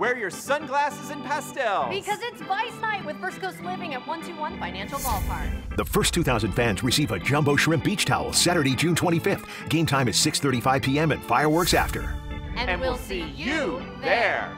Wear your sunglasses and pastels. Because it's Vice Night with First Coast Living at 121 Financial Ballpark. The first 2,000 fans receive a Jumbo Shrimp Beach Towel Saturday, June 25th. Game time is 6.35 p.m. and fireworks after. And, and we'll see you there.